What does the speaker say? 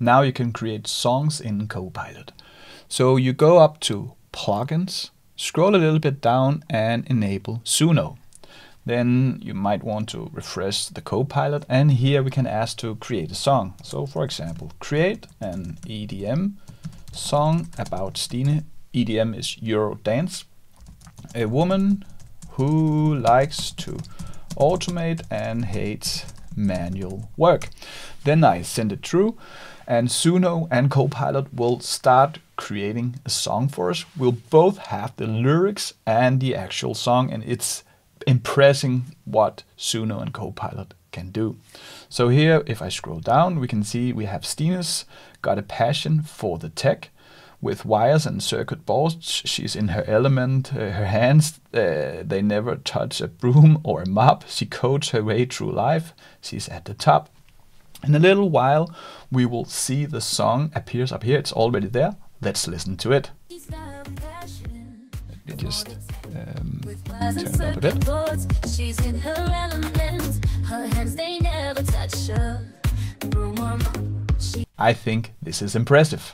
Now you can create songs in Copilot. So you go up to plugins, scroll a little bit down and enable Suno. Then you might want to refresh the Copilot and here we can ask to create a song. So for example, create an EDM song about Stine. EDM is Euro dance. A woman who likes to automate and hates manual work. Then I send it through and Suno and Copilot will start creating a song for us. We'll both have the lyrics and the actual song and it's impressing what Suno and Copilot can do. So here, if I scroll down, we can see we have Stine's got a passion for the tech with wires and circuit boards. She's in her element. Uh, her hands, uh, they never touch a broom or a mop. She codes her way through life. She's at the top. In a little while, we will see the song appears up here. It's already there. Let's listen to it. Let me just um, turn it up a bit. She's in her element. Her hands, they never touch her. I think this is impressive.